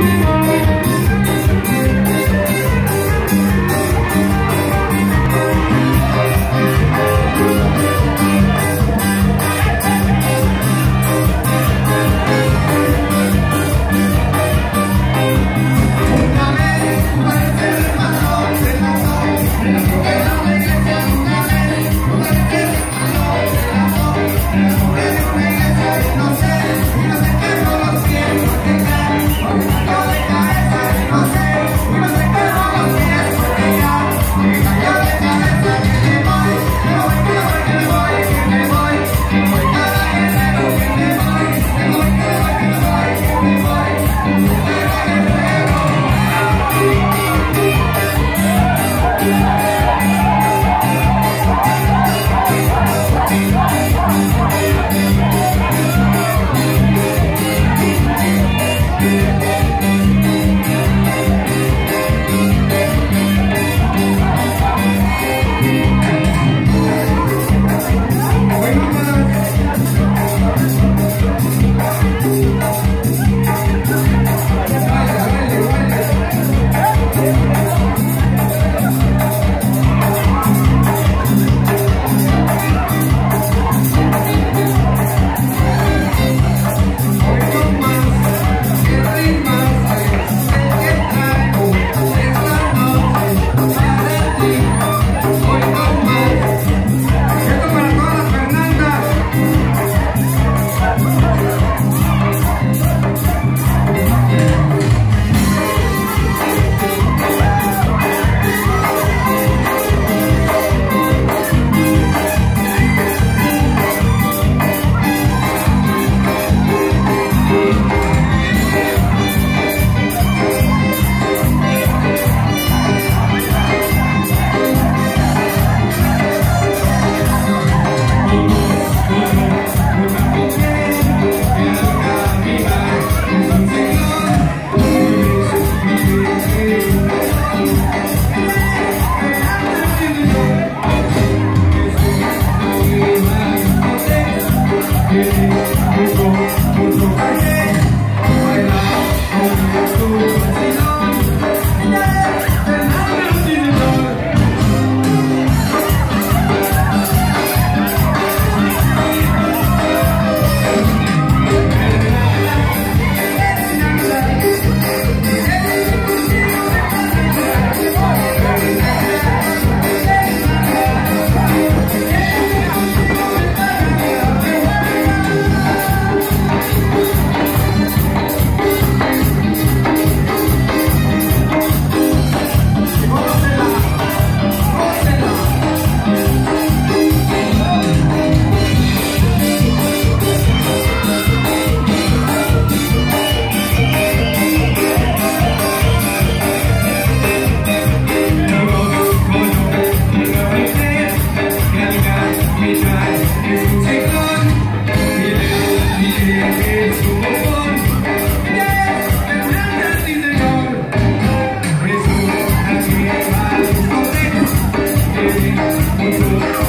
Thank you. you.